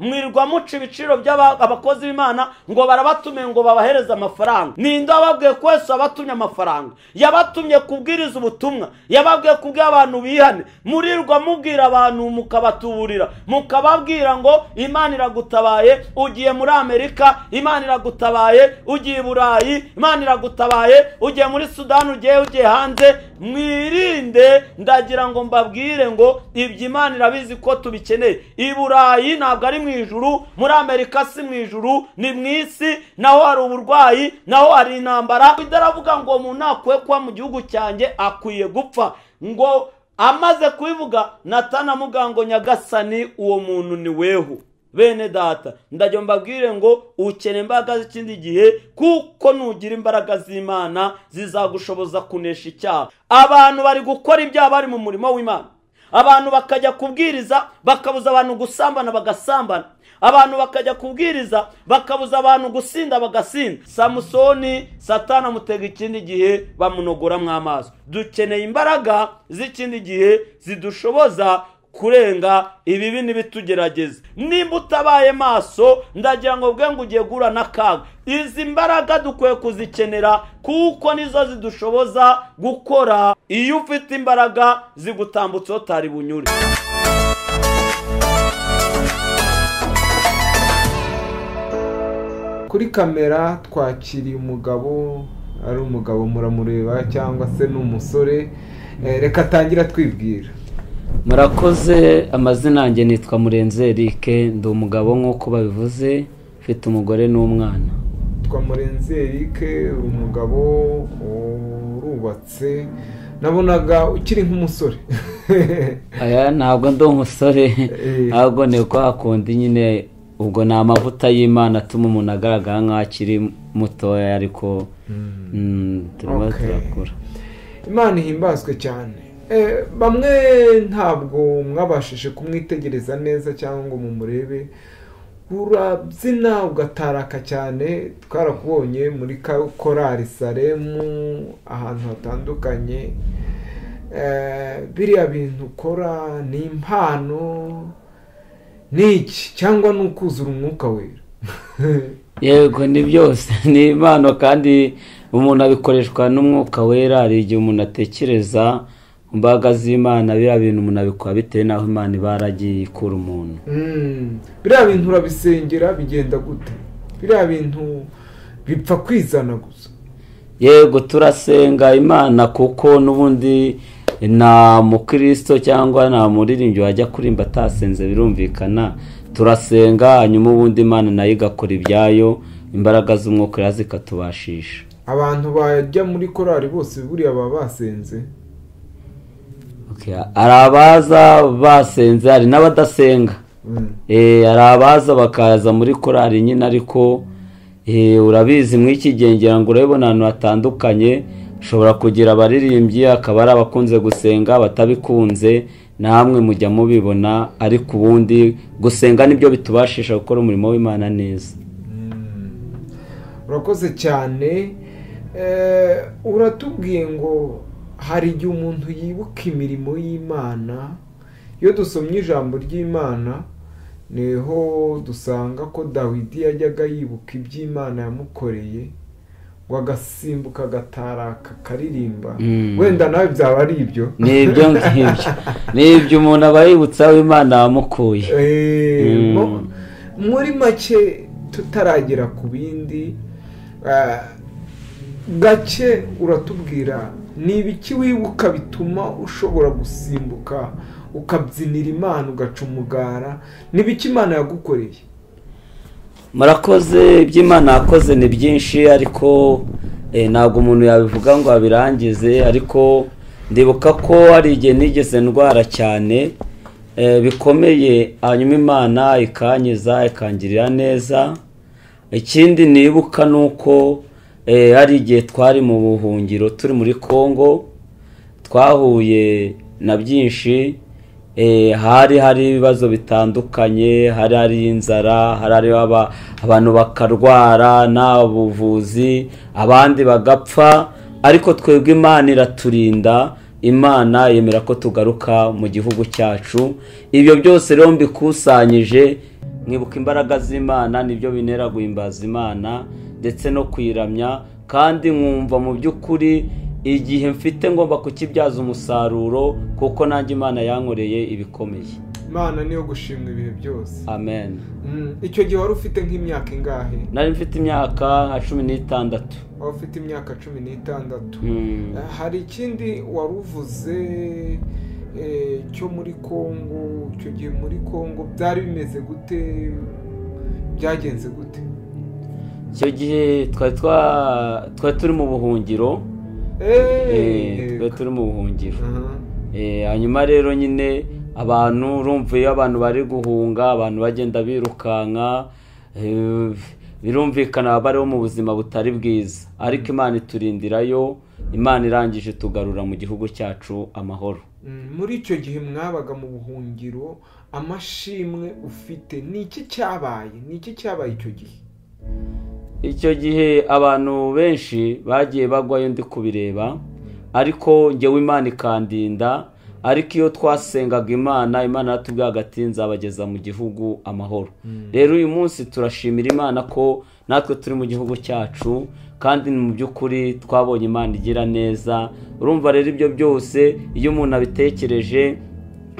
mwirirwa muca ibiciro by'abakozi b'imana ngo barabatumiye ngo babahereze amafaranga. Ninde wababwiye ko wese wabatumye amafaranga? Yabatumye kubwiriza ubutumwa. Yababwiye kubwira abantu bihane. Murirwa mubwira abantu mukabatuburira. Mukababwira ngo imana iragutabaye ugiye muri amerika. Imana iragutabaye ugiye i burayi. Imana iragutabaye ugiye muri sudani ugiye ugiye hanze. Mwirinde ndagira ngo mbabwire ngo ibyo imana irabizi ko tubikeneye. I burayi ntabwo ari mu ijuru muri amerika si mu ijuru ni mu isi naho hari uburwayi naho hari intambara. Idaravuga ngo umuntu ntakwiye kuba mu gihugu cyanjye akwiye gupfa. Ngo amaze kubivuga natanamuga ngo nyagasani uwo muntu ni wehu. Bene data. Ndajya mbabwire ngo ukeneye imbaraga z'ikindi gihe kuko nugira imbaraga z'imana zizagushoboza kunesha icyaha. Abantu bari gukora ibyaha bari mu murimo w'imana. Abantu bakajya kubwiriza bakabuza abantu gusambana bagasambana. Abantu bakajya kubwiriza bakabuza abantu gusinda bagasinda. Samusoni satana amutega ikindi gihe bamunogoramo amaso dukeneye imbaraga z'ikindi gihe zidushoboza kurenga ibibi n'ibitugerageza. Nimba utabaye maso ndagira ngo bwe ngo ugiye guhura n'akaga izi mbaraga dukwiye kuzikenera kuko nizo zidushoboza gukora. Iyo ufite imbaraga zigutambutseho utari bunyure. Kuri kamera twakiriye umugabo ari umugabo muramureba cyangwa se ni umusore reka atangira twibwira. Murakoze amazina yanjye nitwa murenze Eric ndi umugabo nk'uko babivuze ufite umugore n'umwana. Twa murenze Eric umugabo urubatse nabonaga ukiri nk'umusore. Aya ntabwo ndi umusore ahubwo ni uko nyine ubwo ni amavuta y'imana atuma umuntu agaragara nk'aho akiri mutoya ariko turimo turakura. Imana ihimbazwe cyane. Bamwe ntabwo mwabashije kumwitegereza neza cyangwa ngo mumurebe. Urabyina ugataraka cyane. Twarakubonye muri korari saremu ahantu hatandukanye. Biriya bintu ukora ni impano ni iki? Cyangwa ni ukuzura umwuka wera? Yego ni byose. Ni impano kandi umuntu abikoreshwa n'umwuka wera hari igihe umuntu atekereza imbaraga z'imana biriya bintu umuntu abikora bitewe n'aho imana iba yaragiye ikura umuntu. Biriya bintu urabisengera bigenda gute? Biriya bintu bipfa kwizana gusa. Yego turasenga imana kuko n'ubundi nta mukristo cyangwa nta muririmbyi wajya kurimba atasenze birumvikana. Turasenga hanyuma ubundi imana na yo igakora ibyayo imbaraga z'umwuka zikatubashisha abantu bajya muri korari bose buriya baba basenze. Hari abaza basenze hari n'abadasenga. Hari abaza bakaza muri korari nyine ariko urabizi iki gihe ngira ngo urabibona ahantu hatandukanye ushobora kugira abaririmbyi akaba ari abakunze gusenga batabikunze namwe mujya mubibona ariko ubundi gusenga ni byo bitubashisha gukora umurimo w'imana neza. Urakoze cyane. Uratubwiye ngo hari igihe umuntu yibuka imirimo y'imana iyo dusomye ijambo ry'imana ni ho dusanga ko dawidi yajyaga yibuka iby'imana yamukoreye ngo agasimbuka agataraka akaririmba. Wenda nawe byaba ari ibyo. Ni ibyo ngibyo. Ni ibyo umuntu aba yibutsa aho imana yamukuye. Muri make tutaragera ku bindi gake uratubwira ni ibiki wibuka bituma ushobora gusimbuka ukabyinira imana ugaca umugara ni ibiki imana yagukoreye? Murakoze ibyo imana yakoze ni byinshi ariko ntabwo umuntu yabivuga ngo abirangize ariko ndibuka ko hari igihe nigeze ndwara cyane bikomeye hanyuma imana ikangiza ikangirira neza. Ikindi nibuka ni uko hari igihe twari mu buhungiro turi muri congo twahuye na byinshi hari hari ibibazo bitandukanye hari hari inzara hari hari abantu bakarwara nta buvuzi abandi bagapfa ariko twebwe imana iraturinda imana yemera ko tugaruka mu gihugu cyacu. Ibyo byose rero mbikusanyije nkibuka imbaraga z'imana ni byo bintera guhimbaza imana ndetse no kuyiramya kandi nkumva mu by'ukuri igihe mfite ngomba kukibyaza umusaruro kuko nanjye imana yankoreye ibikomeye. Imana niyo gushimwa ibihe byose. Amen. Mm, icyo gihe wari ufite nk'imyaka ingahe? Nari mfite imyaka nka cumi n'itandatu. Wari ufite imyaka cumi n'itandatu. Mm. Eh, hari ikindi wari uvuze eh, cyo muri kongo? Icyo gihe muri kongo byari bimeze gute? Byagenze gute? Icyo gihe twari twa- twari turi mu buhungiro. Eh, twari turi mu buhungiro. Aha. Eh, hanyuma rero nyine abantu urumva iyo abantu bari guhunga abantu bagenda birukanka eh, birumvikana baba bariho mu buzima butari bwiza. Ariko imana iturindirayo imana irangije tugarura mu gihugu cyacu amahoro. Mm, muri icyo gihe mwabaga mu buhungiro amashimwe ufite ni iki cyabaye? Ni iki cyabaye icyo gihe? Icyo gihe abantu benshi bagiye bagwayo ndi kubireba ariko njyewe imana ikandinda ariko iyo twasengaga imana imana yatubwiye hagati nzabageza mu gihugu amahoro. Rero uyu munsi turashimira imana ko natwe turi mu gihugu cyacu kandi mu by'ukuri twabonye imana igira neza. Urumva rero ibyo byose iyo umuntu abitekereje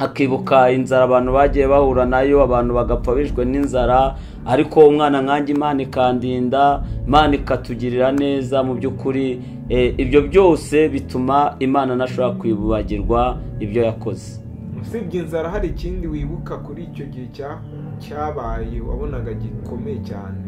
akibuka inzara abantu bagiye bahura na yo abantu bagapfa bishwe n'inzara ariko umwana nkanjye imana ikandinda imana ikatugirira neza mu by'ukuri eh, ibyo byose bituma imana ntashobora kwibagirwa ibyo yakoze. Usibye inzara hari ikindi wibuka kuri icyo gihe cya- cyabaye wabonaga gikomeye cyane?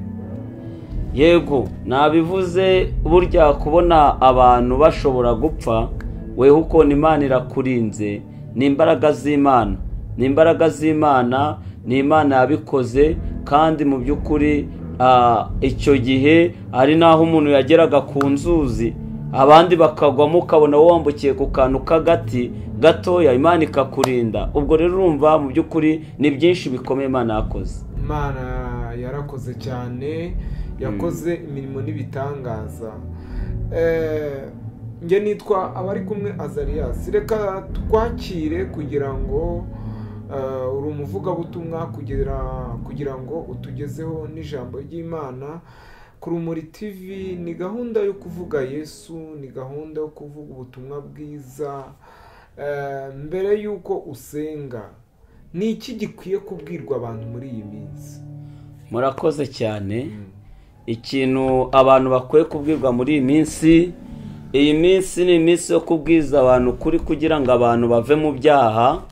Yego nabivuze burya kubona abantu bashobora gupfa weho ukuntu imana irakurinze ni imbaraga z'imana. Ni imbaraga z'imana ni imana yabikoze kandi mu by'ukuri icyo gihe hari n'aho umuntu yageraga ku nzuzi. Abandi bakagwamo ukabona wambukiye ku kantu k'agati gatoya imana ikakurinda. Ubwo rero urumva mu by'ukuri ni byinshi bikomeye imana yakoze. Imana yarakoze cyane yakoze imirimo n'ibitangaza. Eh, njye nitwa abari kumwe azariyasi reka twakire kugira ngo eh, uri umuvugabutumwa kugira kugira ngo utugezeho n'ijambo ry'imana. Ku rumuri tv ni gahunda yo kuvuga yesu ni gahunda yo kuvuga ubutumwa bwiza Eh, mbere y'uko usenga. Ni iki gikwiye kubwirwa abantu muri iyi minsi? Murakoze cyane. Ikintu abantu bakwiye kubwirwa muri iyi minsi iyi minsi ni iminsi yo kubwiza abantu ukuri kugira ngo abantu bave mu byaha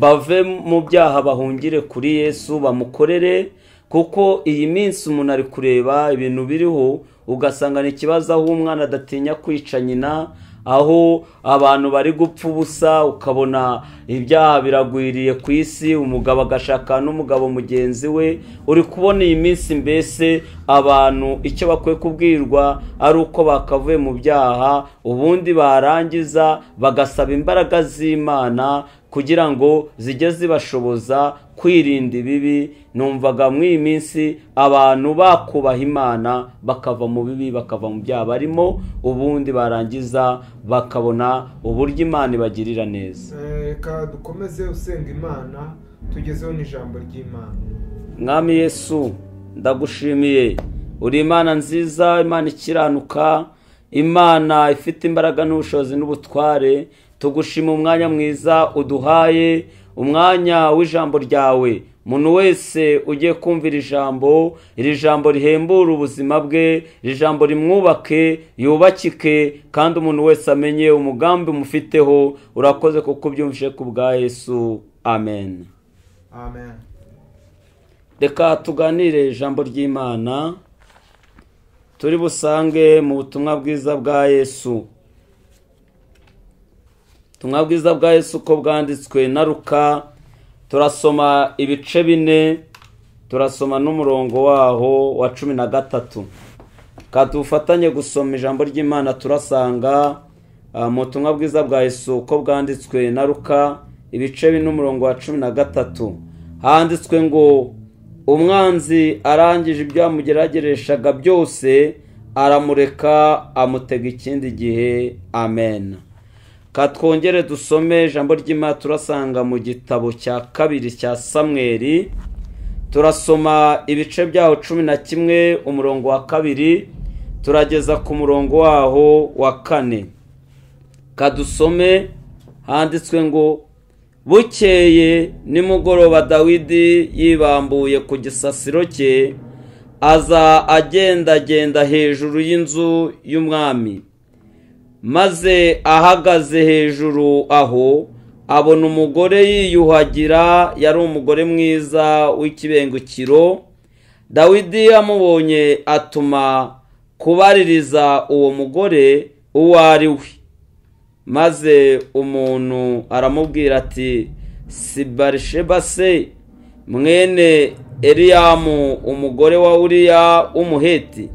bave mu byaha bahungire kuri yesu bamukorere kuko iyi minsi umuntu ari kureba ibintu biriho ugasanga ni ikibazo aho umwana adatinya kwica nyina aho abantu bari gupfa ubusa ukabona ibyaha biragwiriye ku isi umugabo agashaka n'umugabo mugenzi we. Uri kubona iyi minsi mbese abantu icyo bakwiye kubwirwa ari uko bakavuye mu byaha ubundi barangiza bagasaba imbaraga z'imana kugira ngo zijye zibashoboza kwirinda ibibi numvaga muri iyi minsi abantu bakubaha imana bakava mu bibi bakava mu byaha barimo ubundi barangiza bakabona uburyo imana ibagirira neza. Reka dukomeze usenga imana tugezeho n'ijambo ry'imana. Mwami yesu ndagushimiye. Uri imana nziza imana ikiranuka imana ifite imbaraga n'ubushobozi n'ubutware. Tugushima umwanya mwiza uduhaye umwanya w'ijambo ryawe. Umuntu wese ugiye kumvira ijambo iri jambo rihembura ubuzima bwe iri jambo rimwubake yubakike kandi umuntu wese amenye umugambi umufiteho urakoze kuko ubyumvise ku bwa yesu. Amen. Amen. Reka tuganire ijambo ry'imana turi busange mu butumwa bwiza bwa yesu. Ubutumwa bwiza bwa yesu uko bwanditswe na ruka turasoma ibice bine turasoma n'umurongo waho wa cumi na gatatu. Dufatanye gusoma ijambo ry'imana turasanga ah, mu butumwa bwiza bwa yesu uko bwanditswe na ruka ibice bine n'umurongo wa cumi na gatatu. Handitswe ngo umwanzi arangije ibyo yamugeragereshaga byose aramureka amutega ikindi gihe. Amen. Katwongere dusome ijambo ry'imana turasanga mu gitabo cya kabiri cya samweri turasoma ibice byaho cumi na kimwe umurongo wa kabiri turageza ku murongo waho wa kane. Kadusome handitswe ngo bukeye nimugoroba dawidi yibambuye ku gisasiro cye aza agendagenda hejuru y'inzu y'umwami. Maze ahagaze hejuru aho abona umugore yiyuhagira yari umugore mwiza w'ikibengukiro. Dawidi amubonye atuma kubaririza uwo mugore uwo ari we. Maze umuntu aramubwira ati si barisheba se? Mwene eriyamu umugore wa uriya w'umuheti?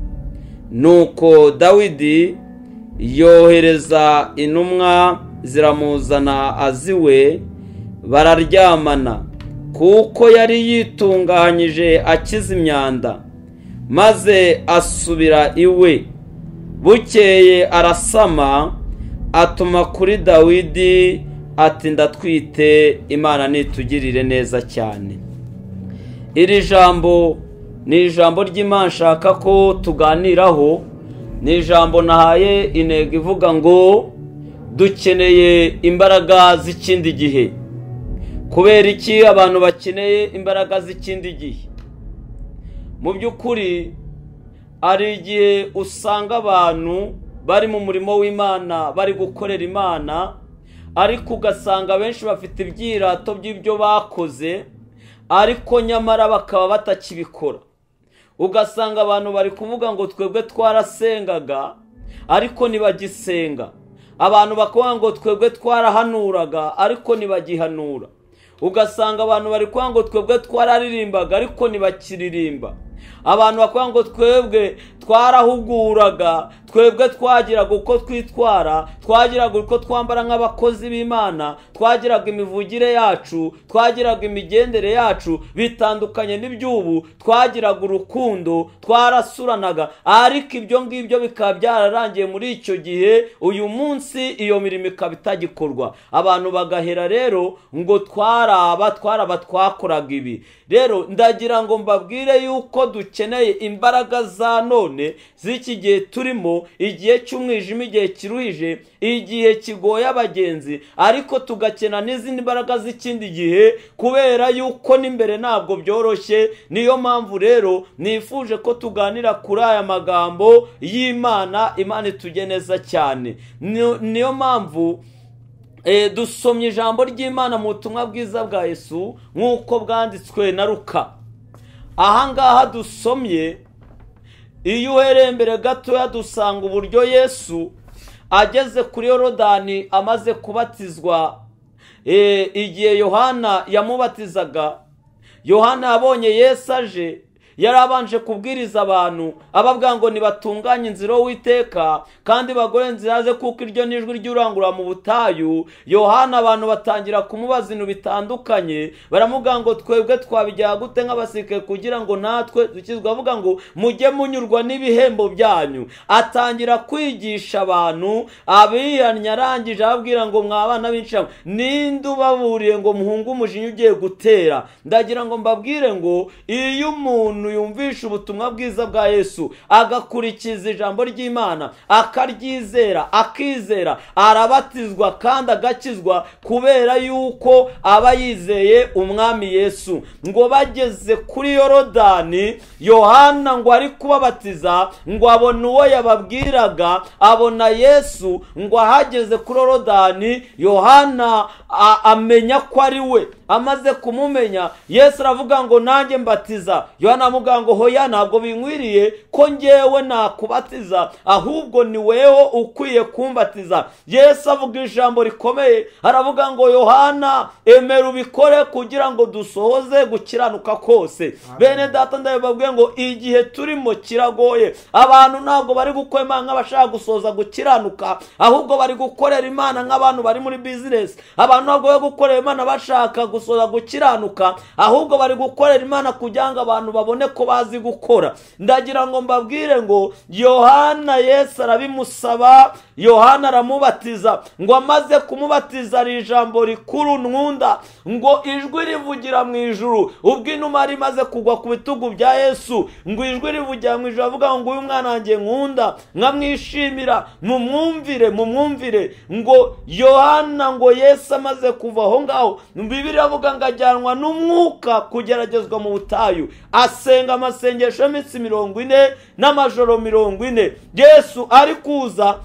Nuko dawidi yohereza intumwa ziramuzana aziwe bararyamana kuko yari yitunganyije akiza imyanda maze asubira iwe. Bukeye arasama atuma kuri dawidi ati ndatwite imana nitugirire neza cyane. Iri jambo ni ijambo ry'imana nshaka ko tuganiraho ni ijambo nahaye intego ivuga ngo dukeneye imbaraga z'ikindi gihe. Kubera iki abantu bakeneye imbaraga z'ikindi gihe? Mu by'ukuri hari igihe usanga abantu bari mu murimo w'imana bari gukorera imana ariko ugasanga benshi bafite ibyirato by'ibyo bakoze ariko nyamara bakaba batakibikora. Ugasanga abantu bari kuvuga ngo twebwe twarasengaga ariko ntibagisenga abantu bakavuga ngo twebwe twarahanuraga ariko ntibagihanura ugasanga abantu bari kuvuga ngo twebwe twararirimbaga ariko ntibakiririmba abantu bakuvuga ngo twebwe twarahuguraga twebwe twagiraga uko twitwara twagiraga uko twambara nk'abakozi b'imana twagiraga imivugire yacu twagiraga imigendere yacu bitandukanye n'iby'ubu twagiraga urukundo twarasuranaga. Ariko ibyo ngibyo bikaba byararangiye muri icyo gihe uyu munsi iyo mirimo ikaba itagikorwa. Abantu bagahera rero ngo twaraba twaraba twakoraga ibi. Rero ndagira ngo mbabwire yuko dukeneye imbaraga za none. Z'iki gihe turimo igihe cy'umwijima igihe kiruhije igihe kigoye abagenzi ariko tugakena n'izindi mbaraga z'ikindi gihe kubera yuko n'imbere ntabwo byoroshye. Niyo mpamvu rero nifuje ko tuganira kuri aya magambo y'imana imana itujye neza cyane. Niyo mpamvu dusomye ijambo ry'imana mu butumwa bwiza bwa Yesu nk'uko bwanditswe na ruka ahangaha dusomye iyo uhereye mbere gatoya dusanga uburyo yesu ageze kuri yorodani amaze kubatizwa. Igihe yohana yamubatizaga yohana yabonye yesu aje yari abanje kubwiriza abantu ababwira ngo nibatunganye inzira witeka kandi bagore inzira ze kuko iryo nijwi ry'urangurura mu butayu. Yohana abantu batangira kumubaza ibintu bitandukanye baramubwira ngo twebwe twabijya gute nk'abasirikare kugira ngo natwe dukizwe? Avuga ngo mujye munyurwa n'ibihembo byanyu. Atangira kwigisha abantu abihannye arangije ababwira ngo mwabana b'inshamo ninde ubaburiye ngo muhunge umujinya ugiye gutera? Ndagira ngo mbabwire ngo iyo umuntu yumvisha ubutumwa bwiza bwa yesu agakurikiza ijambo ry'imana akaryizera akizera arabatizwa kandi agakizwa kubera yuko aba yizeye umwami yesu. Ngo bageze kuri yorodani yohana ngo ari kubabatiza ngo abona uwo yababwiraga abona yesu ngo ahageze kuri yorodani yohana amenya ko ari we. Amaze kumumenya yesu aravuga ngo nanjye mbatiza. Yohana amuvuga ngo hoya ntabwo binkwiriye ko ngewe nakubatiza ahubwo ni weho ukwiye kumbatiza. Yesu avuga ijambo rikomeye aravuga ngo yohana emera ubikore kugira ngo dusohoze gukiranuka kose bene data ndabibabwiye ngo igihe turimo kiragoye. Abantu ntabwo bari gukora imana nk'abashaka gusohoza gukiranuka ahubwo bari gukorera imana nk'abantu bari muri bizinesi abantu ntabwo bari gukorera imana bashaka gusoza gukiranuka ahubwo bari gukorera imana kugira ngo abantu babone ko bazi gukora. Ndagira ngo mbabwire ngo yohana yesu arabimusaba yohana aramubatiza ngo amaze kumubatiza ari ijambo rikuru nkunda ngo ijwi rivugira mu ijuru. Ubwo inuma rimaze kugwa ku bitugu bya yesu ngo ijwi rivugira mu ijuru avuga ngo uyu mwana wanjye nkunda nkamwishimira mumwumvire mumwumvire. Ngo yohana ngo yesu amaze kuva aho ngaho bibiri avuga ngo ajyanwa n'umwuka kugeragezwa mu butayu. Asenga amasengesho y'iminsi mirongo ine n'amajoro mirongo ine. Yesu ari kuza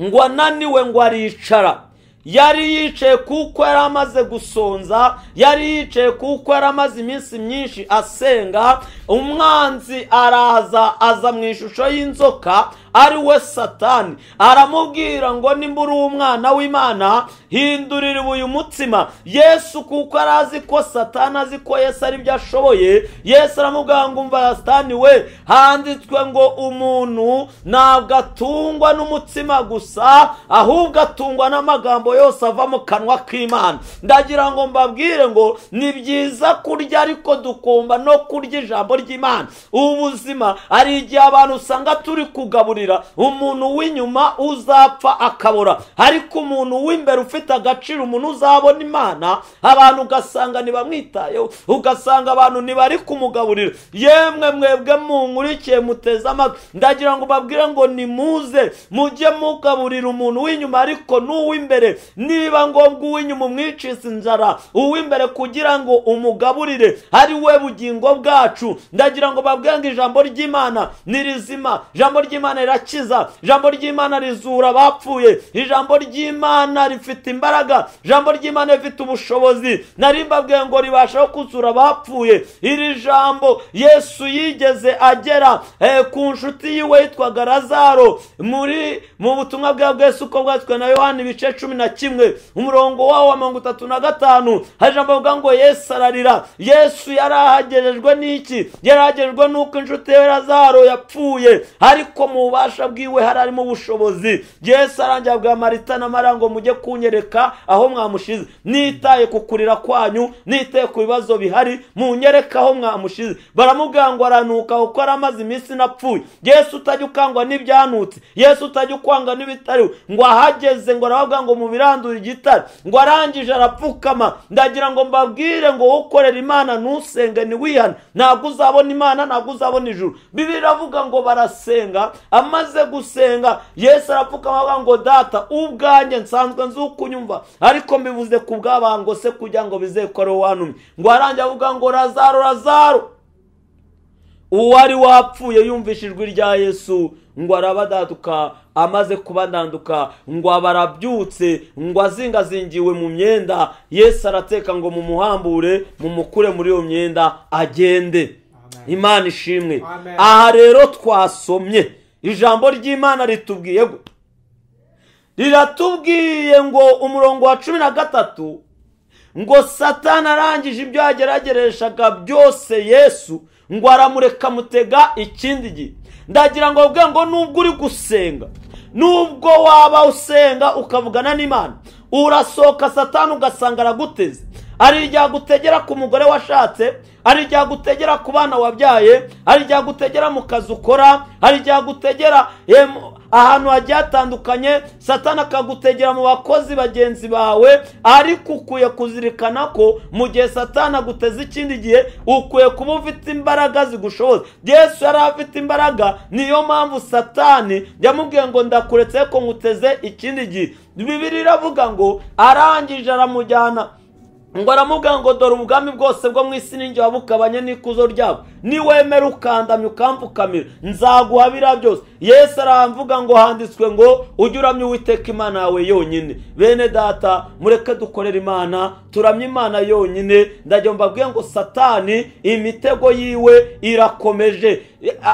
ngo ananiwe ngo aricara. Yari yicaye kuko yari amaze gusonza yari yicaye kuko yari amaze iminsi myinshi asenga umwanzi araza aza mu ishusho y'inzoka ari we satani. Aramubwira ngo nimba uri umwana w'imana hindurira uyu mutsima. Yesu kuko yari azi ko satani azi ko yesu ari byo ashoboye yesu aramubwira ngo umva satani we. Handitswe ngo umuntu ntabwo atungwa n'umutsima gusa ahubwo atungwa n'amagambo yose ava mu kanwa k'imana. Ndagira ngo mbabwire ngo ni byiza kurya ariko dukumva no kurya ijambo ry'imana. Ubu buzima hari igihe abantu usanga turi kugaburira umuntu w'inyuma uzapfa akabora ariko umuntu w'imbere ufite agaciro umuntu uzabona imana abantu ugasanga ntibamwitayeho ugasanga abantu ntibari kumugaburira. Yemwe mwebwe munkurikiye muteze amatwi. Ndagira ngo babwire ngo nimuze mujye mugaburira umuntu w'inyuma. Ariko n'uw'imbere niba ngombwa uw'inyuma umwicise inzara uw'imbere kugira ngo umugaburire ari we bugingo bwacu. Ndagira ngo babwire ngo ijambo ry'imana ni rizima. Ijambo ry'imana rirakiza ijambo ry'imana rizura abapfuye. Ijambo ry'imana rifite imbaraga. Ijambo ry'imana rifite ubushobozi. Nari mbabwiye ngo ribasha kuzura abapfuye. Iri jambo yesu yigeze agera eh, ku nshuti yiwe yitwaga razaro muri mu butumwa bwa bwese uko bwatswe na yohani ibice cumi na kimwe umurongo wawo wa mirongo itatu na gatanu hari ijambo rivuga ngo yesu ararira. Yesu yari ahagerejwe n'iki? Yari ahagerejwe n'uko inshuti ye razaro yapfuye. Ariko mu bubasha bwiwe hari harimo ubushobozi. Yesu arangira bwa marita na mariya ngo mujye kunyereka aho mwamushize nitaye ku kurira kwanyu nitaye ku bibazo bihari munyereke aho mwamushize baramubwira ngo aranuka kuko yari amaze iminsi napfuye. Yesu utajya ukangwa n'ibyanutse yesu utajya ukwanga n'ibitariwe ngo ahageze ngo arababwira ngo mubirandure igitare. Ngo arangije arapfukama. Ndagira ngo mbabwire ngo ukorera imana ntusenge ntiwihane. Ntabwo uzabona imana ntabwo uzabona ijuru. Bibiri iravuga ngo barasenga amaze gusenga yesu arapfukama avuga ngo data ubwanjye nsanzwe nzi uko unyumva ariko mbivuze ku bw'abango se kugira ngo bizekore wanumye ngo arangiye avuga ngo razaro razaro uwari wapfuye yumvishe ijwi rya yesu ngo arabadaduka amaze kubadanduka ngo aba arabyutse ngo azingazingiwe mu myenda. Yesu arateka ngo mumuhambure mumukure muri iyo myenda agende. Imana ishimwe. Aha rero twasomye. Ijambo ry'imana ritubwiye ngo riratubwiye ngo umurongo wa cumi na gatatu ngo satani arangije ibyo yageragereshaga byose yesu ngo aramureka amutega ikindi gihe. Ndagira ngo bavuge ngo nubwo uri gusenga nubwo waba usenga ukavugana n'imana urasohoka satani ugasanga araguteze. Hari igihe agutegera ku mugore washatse hari igihe agutegera ku bana wabyaye hari igihe agutegera mu kazi ukora hari igihe agutegera ahantu hagiye hatandukanye satani akagutegera mu bakozi bagenzi bawe ariko ukwiye kuzirikana ko mu gihe satani aguteze ikindi gihe ukwiye kuba ufite imbaraga zigushoboza. Yesu yari afite imbaraga niyo mpamvu satani yamubwiye ngo ndakuretse ko nkuteze ikindi gihe. Bibiri iravuga ngo arangije aramujyana. Ngo aramubwira ngo dore ubwami bwose bwo mu isi ninjye wabukabanye n'ikuzo ryabo. Niwemera ukandamya ukampfukamira. Nzaguha biriya byose. Yesu aramvuga ngo handitswe ngo ujye uramya uwiteka imana yawe yonyine. Bene data mureke dukorere imana. Turamye imana yonyine. Ndagira ngo mbabwire ngo satani imitego yiwe irakomeje.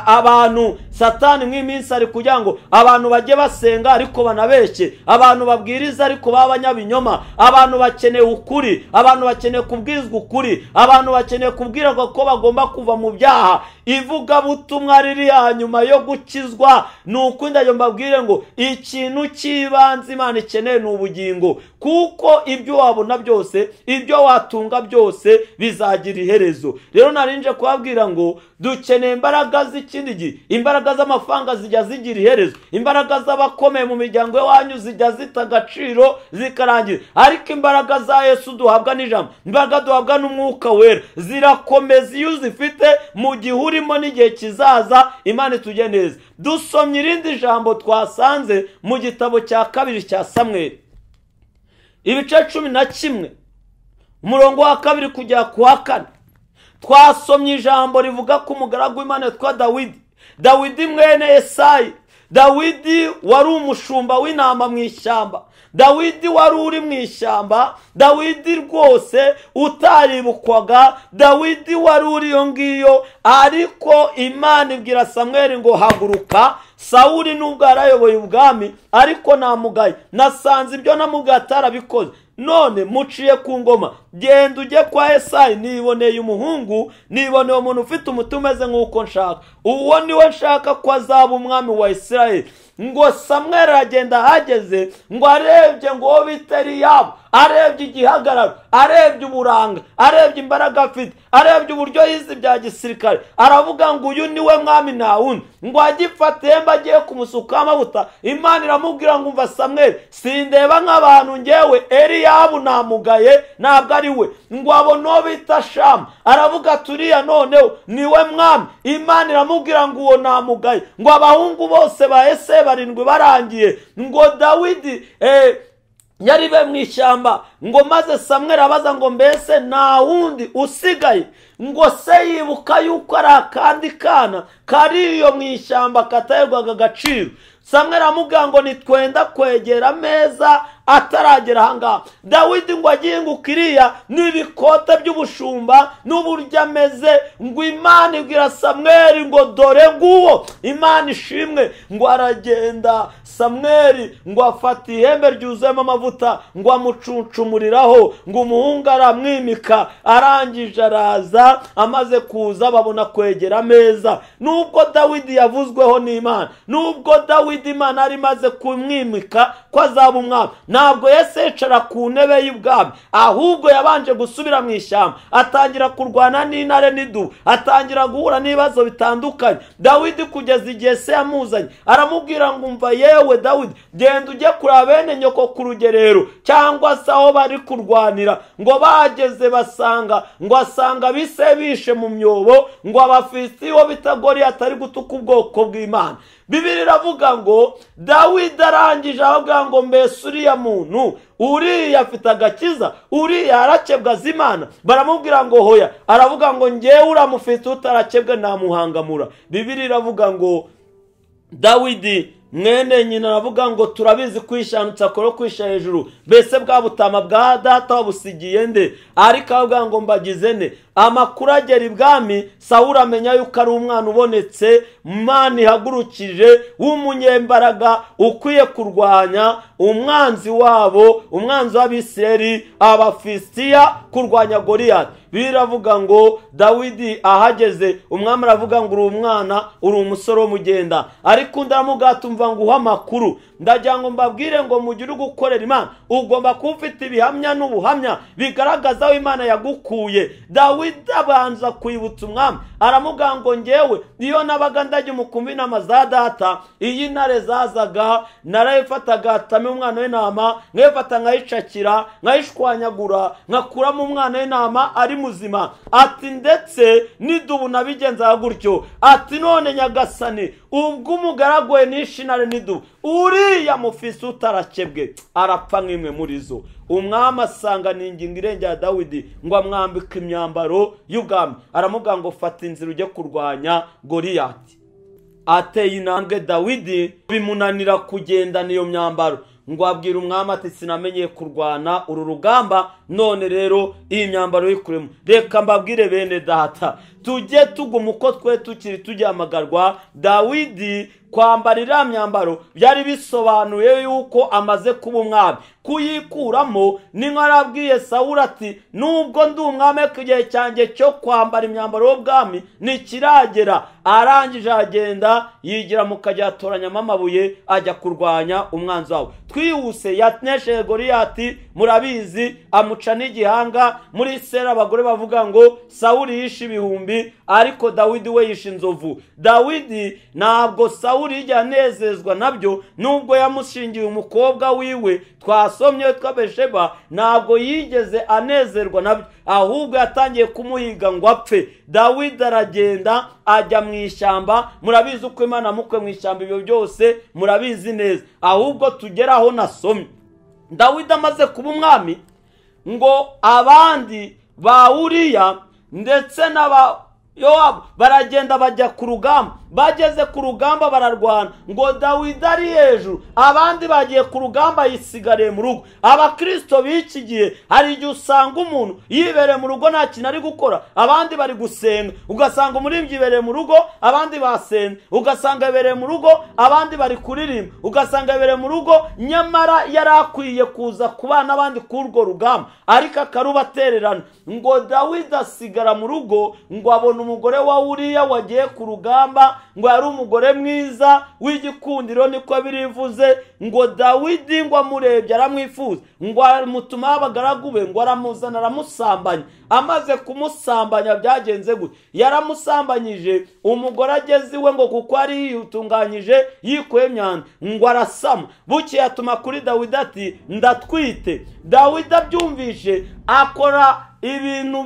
Abantu satani mw'iminsi ari kugira ngo abantu bajye basenga ariko banabeshye. Abantu babwiriza ariko baba abanyabinyoma abantu bakeneye ukuri. Abantu bakeneye kubwirizwa ukuri. Abantu bakeneye kubwirwa ko bagomba kuva mu byaha. Ivugabutumwa riri nyuma yo gukizwa ni ukundi ayo mbabwire ngo ikintu cy'ibanze imana ikeneye ni ubugingo. Kuko ibyo wabona byose ibyo watunga byose bizagira iherezo. Rero narinje kubabwira ngo dukeneye imbaraga z'ikindi gihe. Imbaraga z'amafaranga zijya zigira iherezo. Imbaraga z'abakomeye mu miryango iwanyu zijya zita agaciro zikarangira. Ariko imbaraga za yesu duhabwa n'ijambo. Imbaraga duhabwa n'umwuka wera. Zirakomeza iyo uzifite mu gihe urimo n'igihe kizaza imana itujye neza. Dusomye irindi jambo twasanze mu gitabo cya kabiri cya samweri ibice cumi na kimwe. Umurongo wa kabiri kujya ku wa kane. Twasomye ijambo rivuga ko umugaragu w'imana witwa dawidi. Dawidi mwene esayi. Dawidi wari umushumba w'intama mu ishyamba. Dawidi wari uri mu ishyamba dawidi rwose utaribukwaga dawidi wari uri iyo ngiyo ariko imana ibwira samweri ngo haguruka sawuri nubwo yarayoboye ubwami ariko namugaye. Nasanze ibyo namubwiye atarabikoze. None muciye ku ngoma. Genda ujye kwa esayi niboneye umuhungu niboneye umuntu ufite umutima umeze nk'uko nshaka. Uwo ni we nshaka ko azaba umwami wa isirayeli. Ngo samweri aragenda ahageze ngo arebye ngo uwo bita eliyabo arebye igihagararo arebye uburanga arebye imbaraga afite arebye uburyo yize bya gisirikare. Aravuga ngo uyu ni we mwami nta wundi ngo agifate yemba agiye kumusukaho amavuta imana iramubwira ngo umva samweri sindeba nk'abantu ngewe eliyabu namugaye ntabwo ari we. Ngo abone bita shamu aravuga turiya noneho ni we mwami. Imana iramubwira ngo uwo namugaye. Ngo abahungu bose ba ese barindwi barangiye. Ngo dawidi eh, yari be mu ishyamba ngo maze samweri abaza ngo mbese nta wundi usigaye? Ngo se yibuka yuko ari akandi kana kari iyo mu ishyamba kataherwaga agaciro. Samweri aramubwira ngo nitwenda kwegera ameza ataragera ahangaha dawidi ngo aginguke iriya n'ibikote by'ubushumba n'uburyo ameze. Ngo imana ibwira samweri ngo dore nguwo. Imana ishimwe ngo aragenda. Samweri ngo afata ihembe ryuzuyemo amavuta ngo amucuncumuriraho ngo umuhungu aramwimika. Arangije araza amaze kuza babona kwegera ameza. Nubwo dawidi yavuzweho n'imana nubwo dawidi imana yari imaze kumwimika ko azaba umwami ntabwo yese yicara ku ntebe y'ubwami ahubwo yabanje gusubira mu ishyamba. Atangira kurwana n'intare n'idubu atangira guhura n'ibibazo bitandukanye. Dawidi kugeza igihe se yamuzanye aramubwira ngo umva yewe dawidi genda ujye kureba bene nyoko ku rugerero cyangwa se aho bari kurwanira ngo bageze basanga ngo asanga bise bishe mu myobo ngo abafisiti bo bita goriyati ari gutuka ubwoko bw'imana. Bibiri iravuga ngo dawidi arangije avuga ngo mbese uriya muntu uriya afite agakiza uriya arakebwa azimana baramubwira ngo hoya. Aravuga ngo ngewe uramufite utarakebwe namuhangamura. Bibiri iravuga ngo dawidi mwene nyina aravuga ngo turabizi kwishanutse akora kwisha hejuru mbese bwa butama bwa data wabusigiye nde? Ariko avuga ngo mbagize ne amakuru agera ibwami sawura amenya yuko ari umwana ubonetse imana ihagurukije w'umunyembaraga ukwiye kurwanya umwanzi wabo umwanzi w'abisireri abafisitiya kurwanya goriyati biravuga ngo dawidi ahageze umwami aravuga ngo uri umwana uri umusore wo mugenda ariko undi aramugatumva ngo uhe amakuru. Ndagira ngo mbabwire ngo mu gihe uri gukorera imana. Ugomba kuba ufite ibihamya n'ubuhamya bigaragaza aho imana yagukuye. Dawidi abanza kwibutsa umwami. Aramubwira ngo ngewe iyo nabaga ndajya umukumbi inama za data iyo intare zazaga narayifataga hatamo umwana w'intama nkayifata nkayicakira nkayishwanyagura nkakuramo umwana w'intama ari muzima. Ati ndetse n'idubu nabigenzaga gutyo. Ati none nyagasani ubwo umugaragu we n'ishinare n'idubu uriya mufisi utarakebwe arapfa nk'imwe muri zo. Umwami asanga ni ingingo irengera dawidi ngo amwambike imyambaro y'ubwami. Aramubwira ngo fata inzira ujye kurwanya goriyati ateye intambwe dawidi bimunanira kugendana iyo myambaro. Ngo abwira umwami ati sinamenyeye kurwana uru rugamba none rero iyi myambaro yikuremo reka mbabwire bene data tujye tuguma uko twe tukiri tugihamagarwa dawidi kwambara iriya myambaro byari bisobanuye yuko amaze kuba umwami. Kuyikuramo ni arabwiye sawura ati nubwo ndi umwami ku gihe cyanjye cyo kwambara imyambaro y'ubwami ntikiragera arangije aragenda yigira mu kajya atoranyamo amabuye ajya kurwanya umwanzi wawe. Twihuse yanesheje goriyati murabizi amuca n'igihanga muri sera abagore bavuga ngo sawuri yishe ibihumbi ariko dawidi we yishe inzovu. Dawidi ntabwo sawuri yijya anezezwa na byo nubwo yamushingiye umukobwa wiwe twasomye twabesheba ntabwo yigeze anezerwa na byo ahubwo yatangiye kumuhiga ngo apfe. Dawidi aragenda ajya mu ishyamba murabizi uko imana mukwe mu ishyamba ibyo byose murabizi neza. Ahubwo tugere aho nasomye. Dawidi amaze kuba umwami ngo abandi ba uriya ndetse n'aba yowabu baragenda bajya ku rugamba. Bageze ku rugamba bararwana. Ngo dawidi ari hejuru abandi bagiye ku rugamba yisigariye mu rugo. Abakirisito b'iki gihe hari igihe usanga umuntu yibereye mu rugo nta kintu ari gukora abandi bari gusenga. Ugasanga umuririmbyi yibereye mu rugo abandi basenga. Ugasanga yibereye mu rugo abandi bari kuririmba. Ugasanga yibereye mu rugo nyamara yari akwiye kuza kubana n'abandi kuri urwo rugamba. Ariko akarubatererana. Ngo dawidi asigara mu rugo ngo abone umugore wa uriya wagiye ku rugamba ngo yari umugore mwiza w'igikundiro niko birivuze ngo dawidi ngo amurebye aramwifuza ngo amutuma abagaragu be ngo aramuzana aramusambanya. Amaze kumusambanya byagenze gute? Yaramusambanyije umugore ageze iwe ngo kuko ari yitunganyije yikuye imyanda ngo arasama. Bukeye atuma kuri dawidi ati ndatwite. Dawidi abyumvishe akora ibintu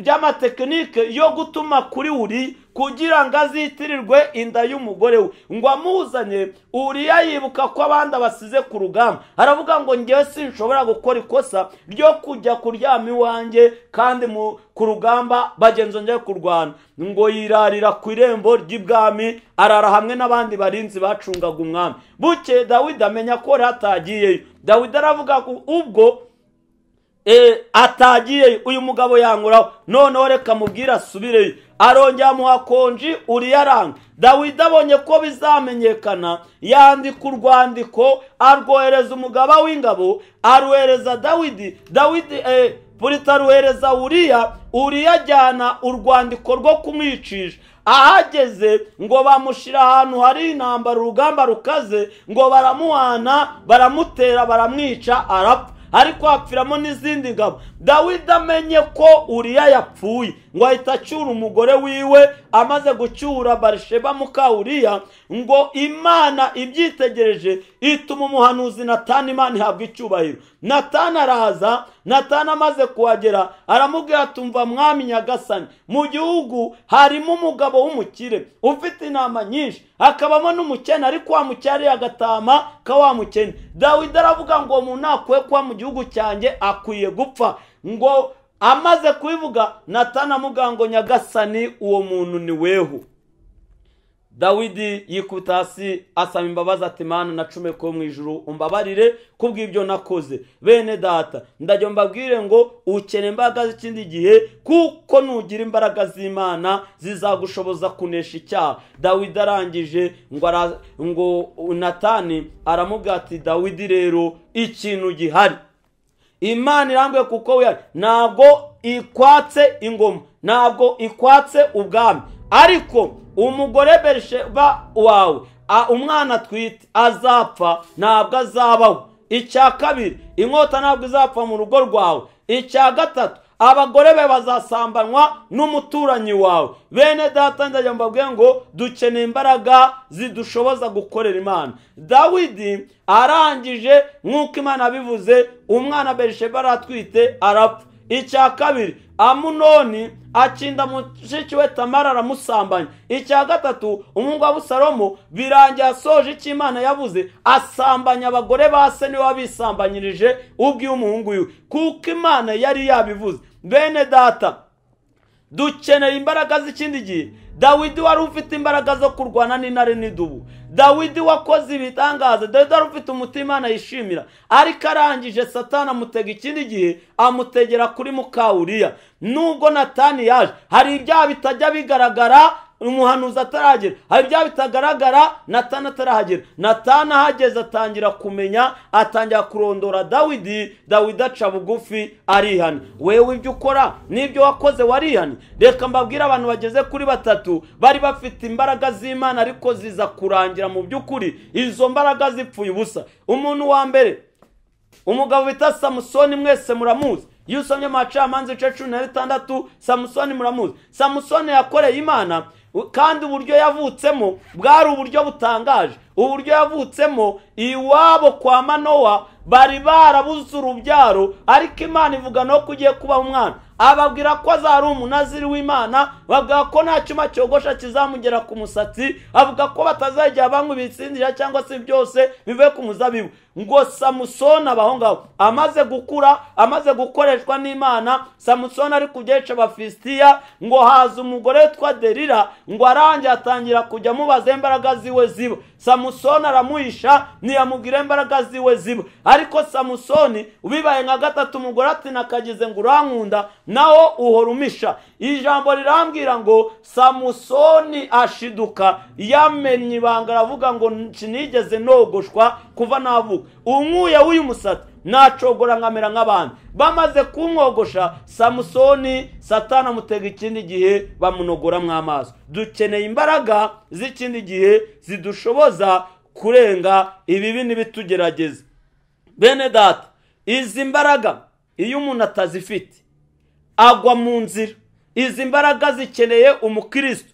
by'amatekinike yo gutuma kuri uri kugira ngo azitirirwe inda y'umugore we. Ngo amuzanye uriya yibuka ko abandi abasize ku rugamba. Aravuga ngo ngewe sinshobora gukora ikosa ryo kujya kuryama iwanjye kandi ku rugamba bagenzi njye kurwana. Ngo yirarira ku irembo ry'ibwami arara hamwe n'abandi barinzi bacungaga umwami. Buke dawidi amenya ko atagiyeyo dawidi aravuga ubwo atagiye uyu mugabo yankuraho noneho reka mubwire asubireyo arongera amuha konji uriyaranga dawidi abonye ko bizamenyekana. Yandika urwandiko arwohereza umugaba w'ingabo aruhereza dawidi. Dawidi purita aruhereza uriya uriya ajyana urwandiko rwo kumwicisha. Ahageze ngo bamushyira ahantu hari intambara urugamba rukaze ngo baramuhana baramutera baramwica arapfa. Ariko hapfiramo n'izindi ngabo. Dawidi amenye ko uriya yapfuye. Ngo ahita acyura umugore wiwe amaze gucyura barisheba muka uriya ngo imana ibyitegereje ituma umuhanuzi natani imana ihabwa icyubahiro. Natani araza natani amaze kuhagera aramubwira tumva mwami nyagasani mu gihugu harimo umugabo w'umukire ufite intama nyinshi hakabamo n'umukene ariko wa agatama ka wa mukene. Dawidi aravuga ngo umuntu nakwiye kuba mu gihugu cyanjye akwiye gupfa. Ngo amaze kubivuga natana amuga ngo nyagasani uwo muntu ni wehu. Dawidi yikubita hasi asaba imbabazi ati mana nacume ko mu ijuru umbabarire kubw'ibyo nakoze. Bene data ndajya mbabwire ngo ukene imbaraga z'ikindi gihe kuko nugira imbaraga z'imana zizagushoboza kunesha icyaha. Dawidi arangije ngo natani aramubwira ati dawidi rero ikintu gihari. Imana irambwiye kuko we ntabwo ikwatse ingoma. Ntabwo ikwatse ubwami. Ariko umugore berisheba wawe umwana atwite azapfa ntabwo azabaho. Icya kabiri inkota ntabwo izapfa mu rugo rwawe. Icya gatatu abagore be bazasambanwa n'umuturanyi wawe. Bene data ndajya mbabwiye ngo dukeneye imbaraga zidushoboza gukorera imana. Dawidi arangije nk'uko imana yabivuze umwana berisheba aratwite arapfa. Icya kabiri amunoni akinda mushiki we tamara aramusambanya icya gatatu umuhungu wa busalomo birangiye asoje icyo imana yavuze asambanya abagore ba se ni we wabisambanyirije ubwiwe umuhungu wiwe kuko imana yari yabivuze. Bene data dukeneye imbaraga z'ikindi gihe. Dawidi wari ufite imbaraga zo kurwana n'intare n'idubu dawidi wakoze ibitangaza. Dawidi wari ufite umutima yishimira ariko arangije satana amutega ikindi gihe amutegera kuri mukawuriya. Nubwo natani yaje hari ibyaha bitajya bigaragara umuhanuzi ataragera hari ibya bitagaragara natana atarahagera. Natana ahageze atangira kumenya atangira kurondora dawidi. Dawidi aca bugufi arihana. Wewe ibyo ukora n'ibyo wakoze warihana. Reka mbabwire abantu bageze kuri batatu bari bafite imbaraga z'imana ariko ziza kurangira mu by'ukuri. Izo mbaraga zipfuye ubusa. Umuntu wa mbere umugabo bita samusoni mwese muramuzi. Iyo usomye mu bacamanza ibice cumi na bitandatu samusoni muramuzi. Samusoni yakoreye imana kandi uburyo yavutsemo bwari uburyo butangaje. Uburyo yavutsemo iwabo kwa manowa bari barabuze urubyaro ariko imana ivuga no ko ugiye kubaha umwana. Ababwira ko azari umunaziri w'imana babwira ko nta cyuma cyogosha kizamugera ku musatsi avuga ko batazajya banywa ibitsindira cyangwa se byose bivuye ku muzabibu. Ngo samusoni abaho ngaho amaze gukura amaze gukoreshwa n'imana samusoni ari kubyeca abafisitiya ngo haza umugore witwa derira ngo arangiye atangira kujya amubaza imbaraga ziwe ziba. Samusoni aramuhisha ntiyamubwira imbaraga ziwe ziba. Ariko samusoni ubibaye nka gatatu umugore ati nakagize ngo urankunda nawo uhora umisha ijambo rirambwira ngo samusoni ashiduka. Yamenye ibanga aravuga ngo sinigeze nogoshwa kuva navuka. Unkuye w'uyu musatsi nacogora nkamera nk'abandi bamaze kumwogosha samusoni satana amutega ikindi gihe bamunogoramo amaso dukeneye imbaraga z'ikindi gihe zidushoboza kurenga ibibi n'ibitugerageza. Bene data izi mbaraga iyo umuntu atazifite agwa mu nzira. Izi mbaraga zikeneye umukristo.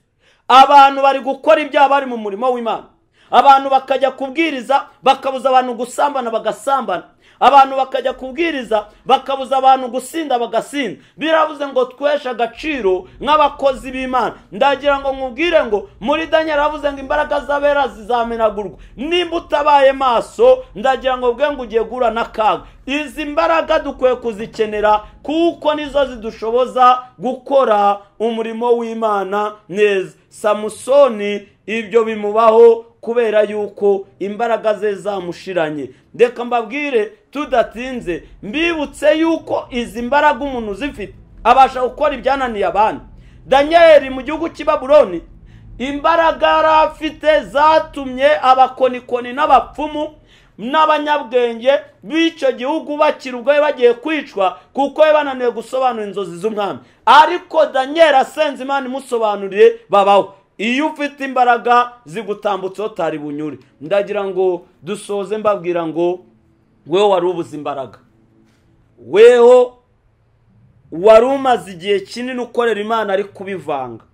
Abantu bari gukora ibyaha bari mu murimo w'imana. Abantu bakajya kubwiriza bakabuza abantu gusambana bagasambana. Abantu bakajya kubwiriza bakabuza abantu gusinda bagasinda. Biravuze ngo tweshe agaciro nk'abakozi b'imana. Ndagira ngo nkubwire ngo muri daniel aravuze ngo imbaraga z'abera zizamenagurwa. Nimba utabaye maso ndagira ngo bwe ngo ugiye guhura n'akaga. Izi mbaraga dukwiye kuzikenera kuko nizo zidushoboza gukora umurimo w'imana neza. Samusoni ibyo bimubaho kubera yuko imbaraga ze zamushiranye. Reka mbabwire tudatinze mbibutse yuko izi mbaraga umuntu uzifite abasha gukora ibyananiye abandi. Daniel mu gihugu cy'i babuloni imbaraga yari afite zatumye abakonikoni n'abapfumu n'abanyabwenge b'icyo gihugu bakira ubwo bagiye kwicwa kuko bananiwe gusobanura inzozi z'umwami. Ariko daniel asenze imana imusobanuriye babaho. Iyo ufite imbaraga zigutambutseho utari bunyure ndagira ngo dusoze mbabwira ngo weho wari ubuze imbaraga. Weho wari umaze igihe kinini ukorera imana ari kubivanga.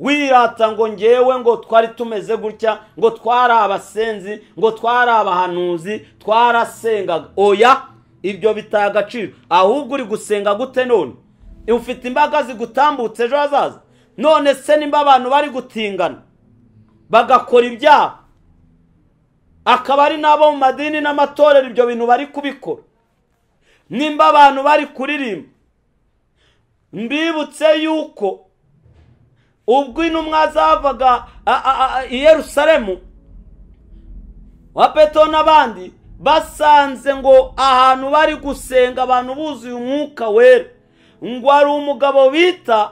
Wirata ngo ngewe ngo twari tumeze gutya ngo twari abasenzi ngo twari abahanuzi twarasengaga. Oya ibyo bitaye agaciro. Ahubwo uri gusenga gute none? Ufite imbaraga zigutambutse ejo hazaza? None se nimba abantu bari gutingana bagakora ibyaha? Akaba ari n'abo mu madini n'amatorero ibyo bintu bari kubikora. Nimba abantu bari kuririmba mbibutse yuko ubwo intumwa zavaga i Yerusalemu wa peto n'abandi basanze ngo ahantu bari gusenga abantu buzuye umwuka wera. Ngo hari umugabo bita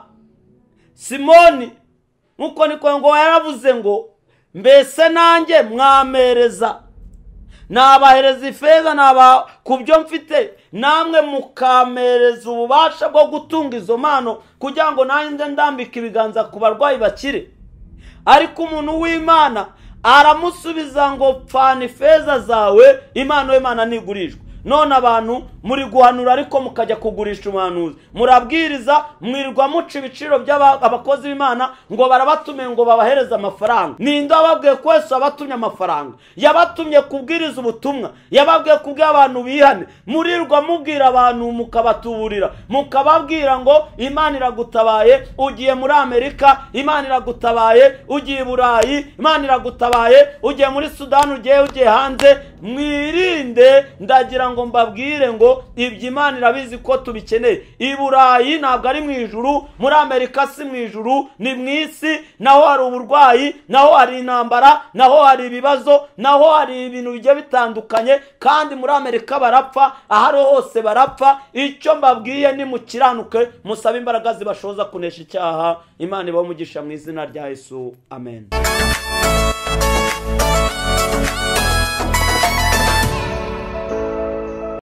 simoni. Nkuko niko ngo yaravuze ngo mbese nanjye mwamereza nabahereza ifeza naba ku byo mfite. Namwe mukamereza ububasha bwo gutunga izo mpano kugira ngo nanjye ndambike ibiganza ku barwayi bakire. Ariko umuntu w'imana aramusubiza ngo pfana ifeza zawe. Impano y'imana ntigurishwa none abantu muri guhanura ariko mukajya kugurisha umuhanuzi murabwiriza mwirirwa muca ibiciro by'abakozi b'imana ngo barabatume ngo babahereze amafaranga. Ninde wababwiye ko wese wabatumye amafaranga? Yabatumye kubwiriza ubutumwa. Yababwiye kubwira abantu bihane. Murirwa mubwira abantu mukabatuburira. Mukababwira ngo imana iragutabaye ugiye muri amerika imana iragutabaye ugiye i burayi imana iragutabaye ugiye muri sudani ugiye ugiye hanze. Mwirinde ndagira ngo ngo mbabwire ngo ibyo imana irabizi ko tubikeneye. I burayi ntabwo ari mu ijuru muri amerika si mu ijuru ni mu isi naho hari uburwayi naho hari intambara naho hari ibibazo naho hari ibintu bigiye bitandukanye kandi muri amerika barapfa aho ariho hose barapfa. Icyo mbabwiye ni mukiranuke musabe imbaraga zibashoza kunesha icyaha. Imana ibahe umugisha mu izina rya yesu. Amen.